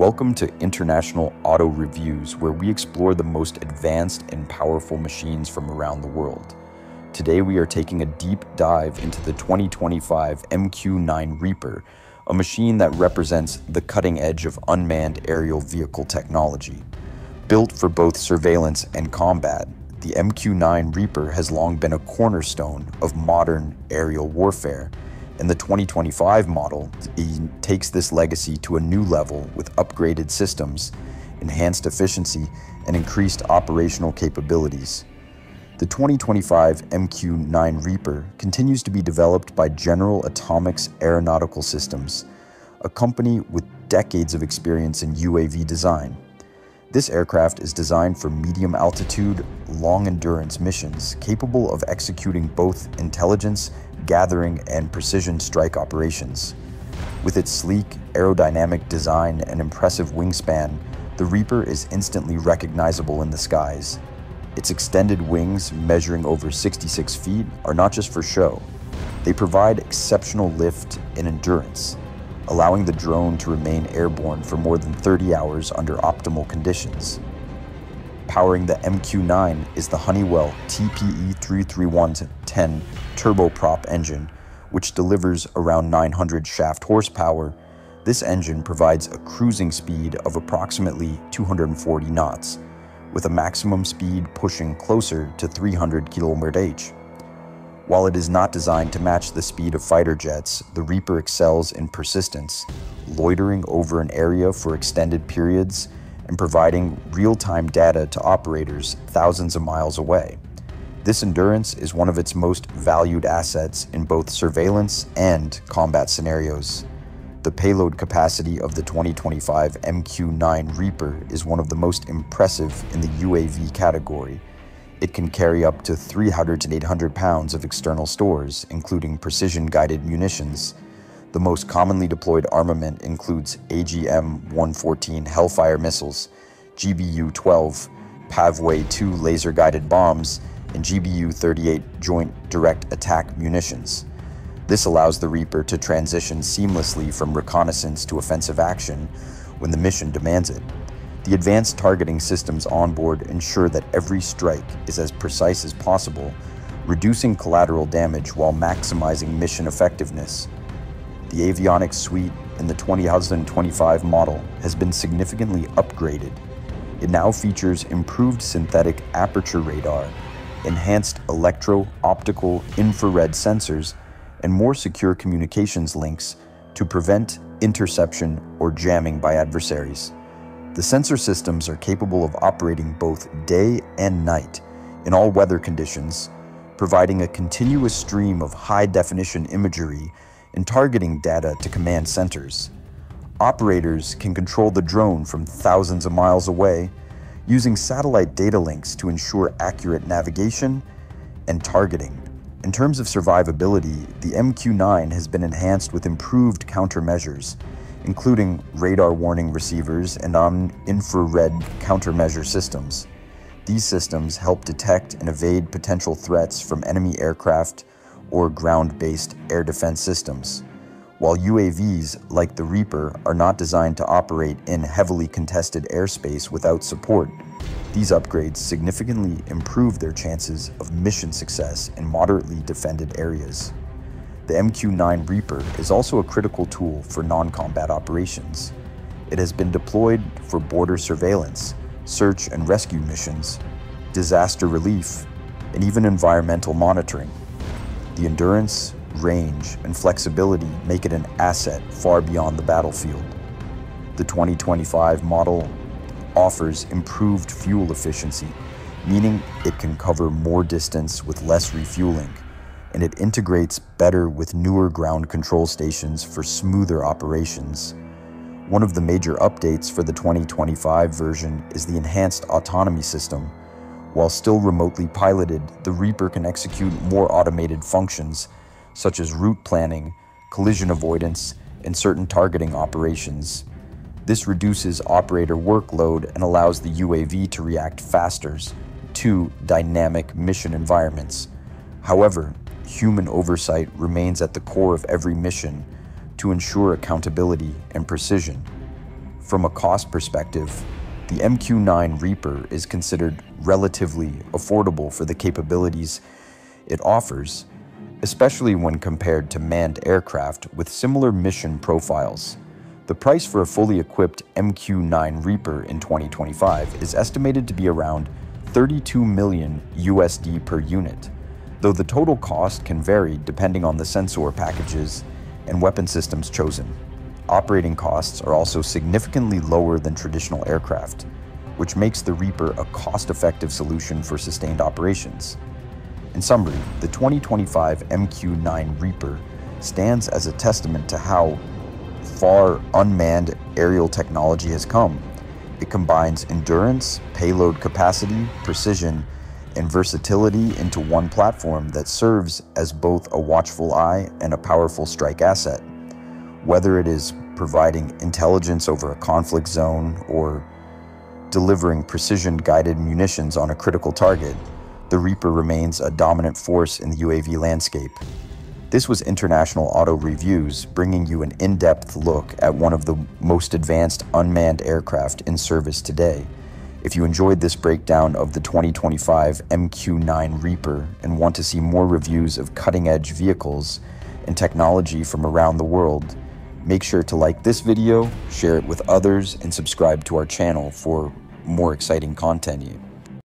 Welcome to International Auto Reviews, where we explore the most advanced and powerful machines from around the world. Today, we are taking a deep dive into the 2025 MQ9 Reaper, a machine that represents the cutting edge of unmanned aerial vehicle technology. Built for both surveillance and combat, the MQ9 Reaper has long been a cornerstone of modern aerial warfare and the 2025 model takes this legacy to a new level with upgraded systems, enhanced efficiency, and increased operational capabilities. The 2025 MQ-9 Reaper continues to be developed by General Atomics Aeronautical Systems, a company with decades of experience in UAV design. This aircraft is designed for medium altitude, long endurance missions capable of executing both intelligence, gathering, and precision strike operations. With its sleek, aerodynamic design and impressive wingspan, the Reaper is instantly recognizable in the skies. Its extended wings, measuring over 66 feet, are not just for show. They provide exceptional lift and endurance, allowing the drone to remain airborne for more than 30 hours under optimal conditions. Powering the MQ-9 is the Honeywell TPE33110 turboprop engine, which delivers around 900 shaft horsepower. This engine provides a cruising speed of approximately 240 knots, with a maximum speed pushing closer to 300 km/h. While it is not designed to match the speed of fighter jets, the Reaper excels in persistence, loitering over an area for extended periods and providing real-time data to operators thousands of miles away. This endurance is one of its most valued assets in both surveillance and combat scenarios. The payload capacity of the 2025 MQ-9 Reaper is one of the most impressive in the UAV category, it can carry up to 300 to 800 pounds of external stores, including precision-guided munitions. The most commonly deployed armament includes AGM-114 Hellfire missiles, GBU-12 Paveway-2 laser-guided bombs, and GBU-38 Joint Direct Attack munitions. This allows the Reaper to transition seamlessly from reconnaissance to offensive action when the mission demands it. The advanced targeting systems onboard ensure that every strike is as precise as possible, reducing collateral damage while maximizing mission effectiveness. The avionics suite in the 2025 model has been significantly upgraded. It now features improved synthetic aperture radar, enhanced electro-optical infrared sensors, and more secure communications links to prevent interception or jamming by adversaries. The sensor systems are capable of operating both day and night in all weather conditions, providing a continuous stream of high-definition imagery and targeting data to command centers. Operators can control the drone from thousands of miles away using satellite data links to ensure accurate navigation and targeting. In terms of survivability, the MQ-9 has been enhanced with improved countermeasures, including radar warning receivers and on infrared countermeasure systems. These systems help detect and evade potential threats from enemy aircraft or ground-based air defense systems. While UAVs, like the Reaper, are not designed to operate in heavily contested airspace without support, these upgrades significantly improve their chances of mission success in moderately defended areas. The MQ-9 Reaper is also a critical tool for non-combat operations. It has been deployed for border surveillance, search and rescue missions, disaster relief, and even environmental monitoring. The endurance, range, and flexibility make it an asset far beyond the battlefield. The 2025 model offers improved fuel efficiency, meaning it can cover more distance with less refueling and it integrates better with newer ground control stations for smoother operations. One of the major updates for the 2025 version is the enhanced autonomy system. While still remotely piloted, the Reaper can execute more automated functions, such as route planning, collision avoidance, and certain targeting operations. This reduces operator workload and allows the UAV to react faster to dynamic mission environments. However, human oversight remains at the core of every mission to ensure accountability and precision. From a cost perspective, the MQ-9 Reaper is considered relatively affordable for the capabilities it offers, especially when compared to manned aircraft with similar mission profiles. The price for a fully equipped MQ-9 Reaper in 2025 is estimated to be around 32 million USD per unit, though the total cost can vary depending on the sensor packages and weapon systems chosen. Operating costs are also significantly lower than traditional aircraft, which makes the Reaper a cost-effective solution for sustained operations. In summary, the 2025 MQ-9 Reaper stands as a testament to how far unmanned aerial technology has come. It combines endurance, payload capacity, precision, and versatility into one platform that serves as both a watchful eye and a powerful strike asset. Whether it is providing intelligence over a conflict zone or delivering precision guided munitions on a critical target, the Reaper remains a dominant force in the UAV landscape. This was International Auto Reviews, bringing you an in depth look at one of the most advanced unmanned aircraft in service today. If you enjoyed this breakdown of the 2025 MQ 9 Reaper and want to see more reviews of cutting edge vehicles and technology from around the world, make sure to like this video, share it with others, and subscribe to our channel for more exciting content.